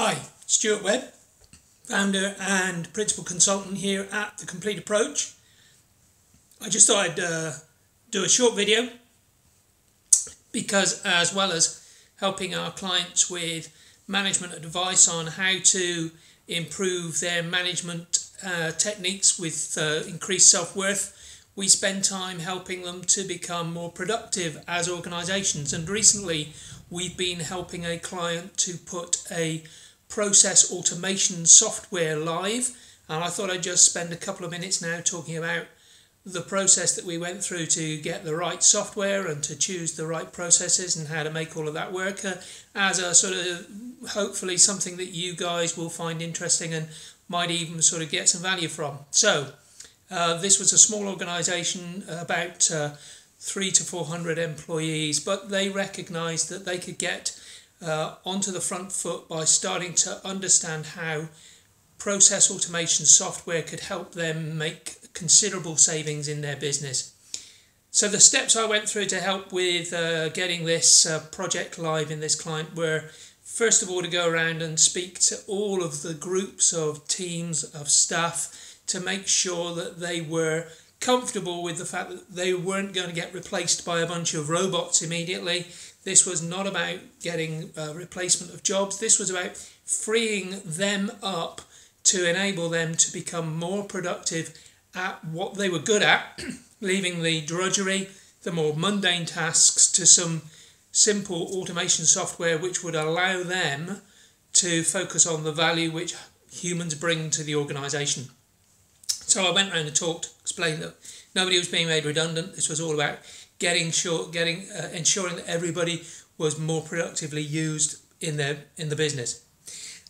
Hi, Stuart Webb, founder and principal consultant here at The Complete Approach. I just thought I'd uh, do a short video because, as well as helping our clients with management advice on how to improve their management uh, techniques with uh, increased self worth, we spend time helping them to become more productive as organizations. And recently, we've been helping a client to put a process automation software live. And I thought I'd just spend a couple of minutes now talking about the process that we went through to get the right software and to choose the right processes and how to make all of that work uh, as a sort of hopefully something that you guys will find interesting and might even sort of get some value from. So, uh, this was a small organization, about uh, three to 400 employees, but they recognized that they could get uh, onto the front foot by starting to understand how process automation software could help them make considerable savings in their business. So the steps I went through to help with uh, getting this uh, project live in this client were first of all to go around and speak to all of the groups of teams of staff to make sure that they were comfortable with the fact that they weren't going to get replaced by a bunch of robots immediately. This was not about getting a replacement of jobs. This was about freeing them up to enable them to become more productive at what they were good at, leaving the drudgery, the more mundane tasks to some simple automation software which would allow them to focus on the value which humans bring to the organization. So I went around and talked, explained that nobody was being made redundant. This was all about getting sure, getting uh, ensuring that everybody was more productively used in their in the business.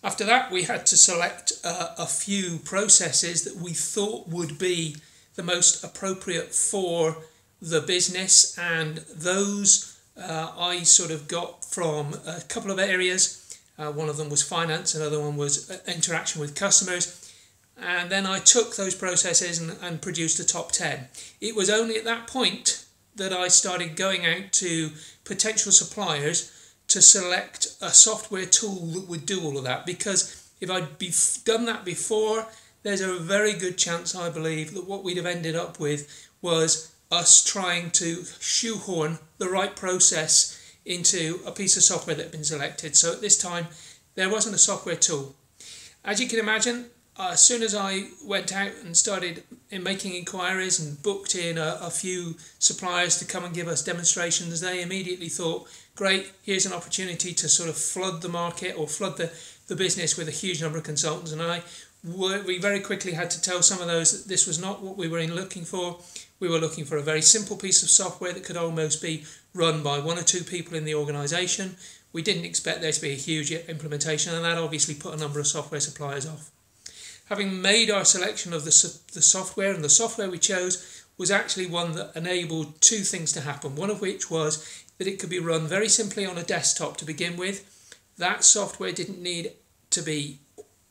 After that, we had to select uh, a few processes that we thought would be the most appropriate for the business, and those uh, I sort of got from a couple of areas. Uh, one of them was finance, another one was uh, interaction with customers, and then I took those processes and, and produced a top 10. It was only at that point that I started going out to potential suppliers to select a software tool that would do all of that because if I'd be, done that before, there's a very good chance, I believe, that what we'd have ended up with was us trying to shoehorn the right process into a piece of software that had been selected. So at this time, there wasn't a software tool. As you can imagine, uh, as soon as I went out and started in making inquiries and booked in a, a, few suppliers to come and give us demonstrations, they immediately thought, great, here's an opportunity to sort of flood the market or flood the, the business with a huge number of consultants. And I we very quickly had to tell some of those that this was not what we were in looking for. We were looking for a very simple piece of software that could almost be run by one or two people in the organisation. We didn't expect there to be a huge implementation, and that obviously put a number of software suppliers off having made our selection of the, the software, and the software we chose was actually one that enabled two things to happen. One of which was that it could be run very simply on a desktop to begin with. That software didn't need to be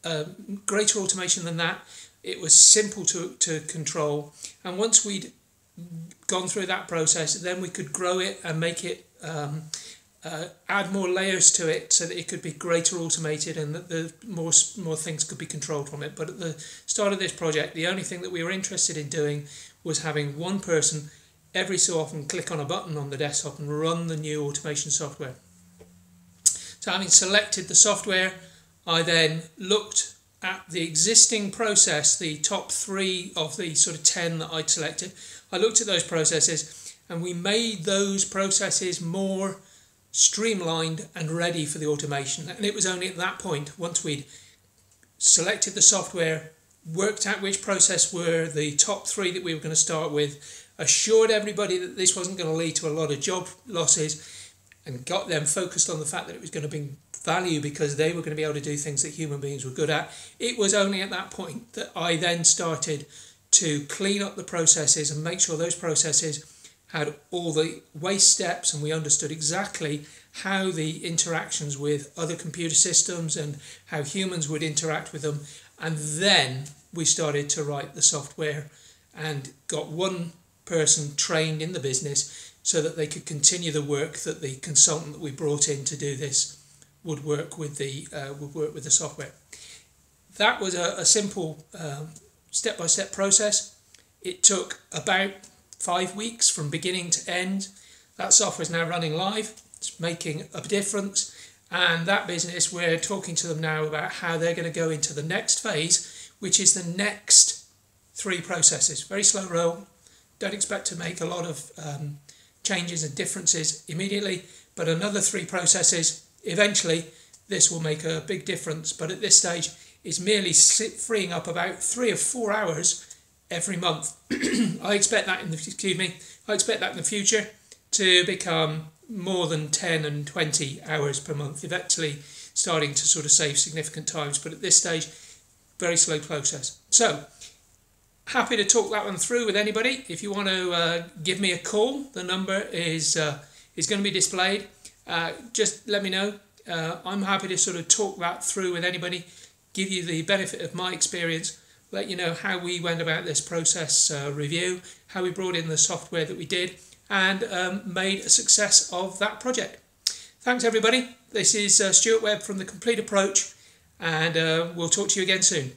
uh, greater automation than that. It was simple to, to control. And once we'd gone through that process, then we could grow it and make it um, uh, add more layers to it so that it could be greater automated and that the more more things could be controlled from it. But at the start of this project, the only thing that we were interested in doing was having one person every so often click on a button on the desktop and run the new automation software. So having selected the software, I then looked at the existing process, the top three of the sort of 10 that I'd selected. I looked at those processes and we made those processes more streamlined and ready for the automation. And it was only at that point, once we'd selected the software, worked out which process were the top three that we were going to start with, assured everybody that this wasn't going to lead to a lot of job losses, and got them focused on the fact that it was going to bring value because they were going to be able to do things that human beings were good at. It was only at that point that I then started to clean up the processes and make sure those processes had all the waste steps and we understood exactly how the interactions with other computer systems and how humans would interact with them. And then we started to write the software and got one person trained in the business so that they could continue the work that the consultant that we brought in to do this would work with the uh, would work with the software. That was a, a simple step by step process. It took about five weeks from beginning to end. That software is now running live. It's making a difference. And that business, we're talking to them now about how they're going to go into the next phase, which is the next three processes. Very slow roll. Don't expect to make a lot of um, changes and differences immediately, but another three processes. Eventually, this will make a big difference. But at this stage, it's merely freeing up about three or four hours every month. I expect that in the excuse me, I expect that in the future to become more than 10 and 20 hours per month, eventually starting to sort of save significant times. But at this stage, very slow process. So, happy to talk that one through with anybody. If you want to uh, give me a call, the number is uh, is going to be displayed. Uh, just let me know. Uh, I'm happy to sort of talk that through with anybody, give you the benefit of my experience, let you know how we went about this process uh, review, how we brought in the software that we did, and um, made a success of that project. Thanks, everybody. This is uh, Stuart Webb from The Complete Approach, and uh, we'll talk to you again soon.